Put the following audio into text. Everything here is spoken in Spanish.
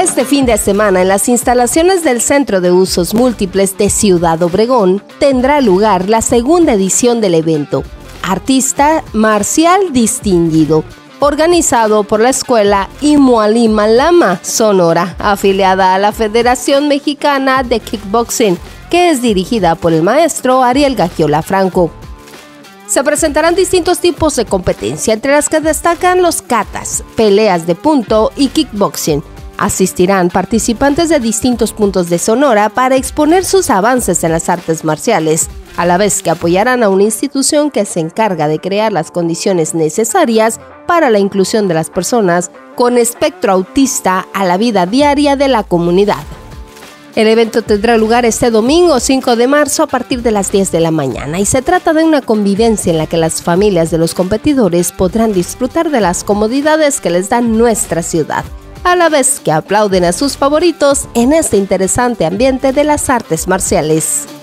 Este fin de semana en las instalaciones del Centro de Usos Múltiples de Ciudad Obregón tendrá lugar la segunda edición del evento, Artista Marcial Distinguido, organizado por la escuela Imualima Lama Sonora, afiliada a la Federación Mexicana de Kickboxing, que es dirigida por el maestro Ariel Gagiola Franco. Se presentarán distintos tipos de competencia, entre las que destacan los katas, peleas de punto y kickboxing. Asistirán participantes de distintos puntos de Sonora para exponer sus avances en las artes marciales, a la vez que apoyarán a una institución que se encarga de crear las condiciones necesarias para la inclusión de las personas con espectro autista a la vida diaria de la comunidad. El evento tendrá lugar este domingo 5 de marzo a partir de las 10 de la mañana y se trata de una convivencia en la que las familias de los competidores podrán disfrutar de las comodidades que les da nuestra ciudad, a la vez que aplauden a sus favoritos en este interesante ambiente de las artes marciales.